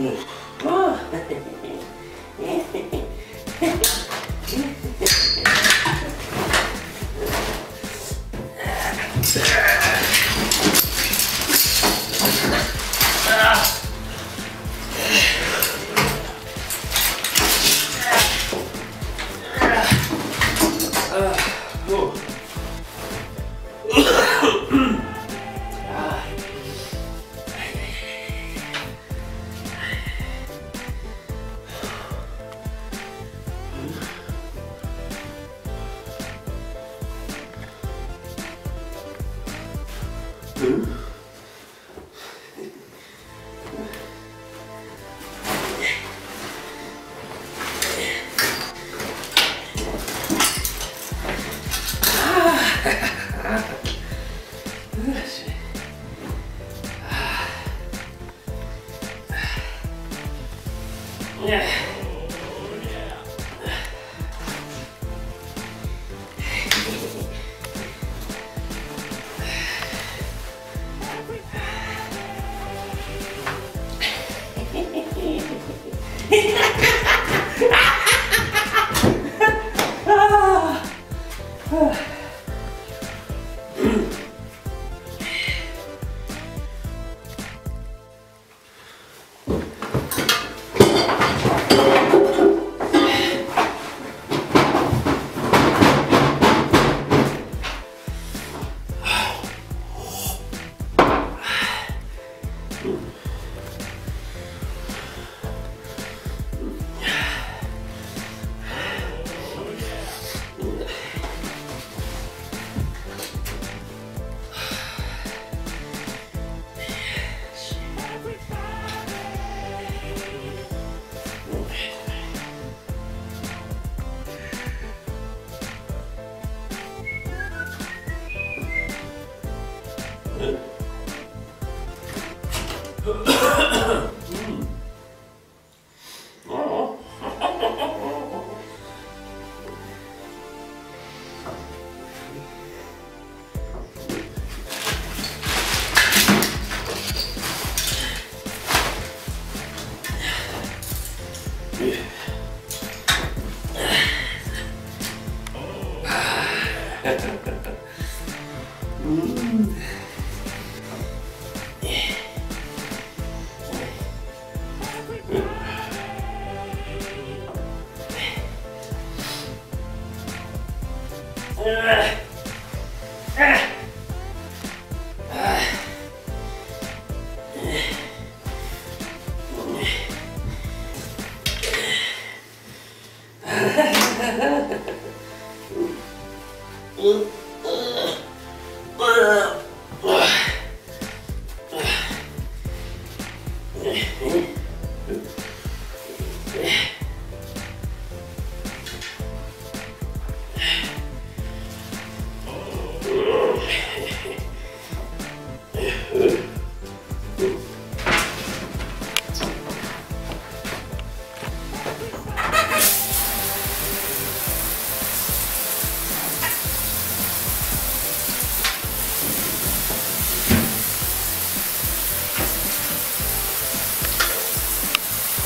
Oh. 嗯。唉 mm.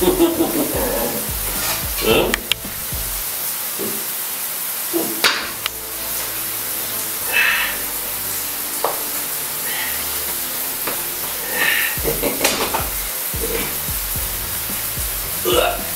ừ. Ugh.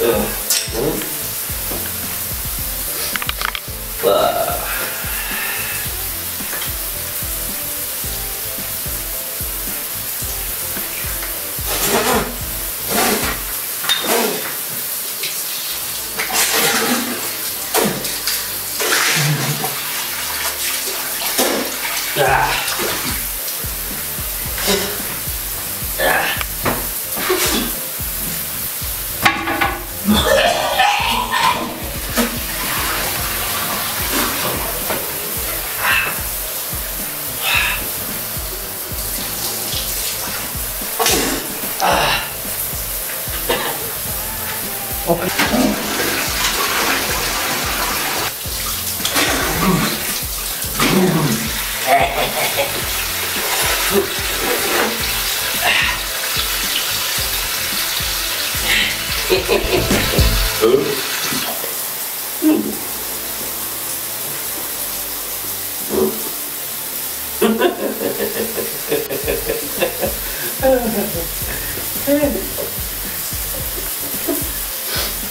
Ugh. Okay.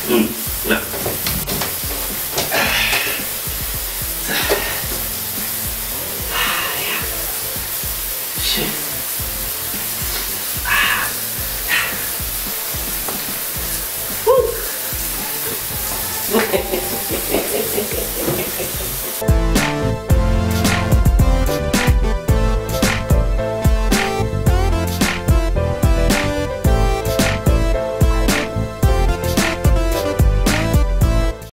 嗯，来。哎呀，是啊，呼，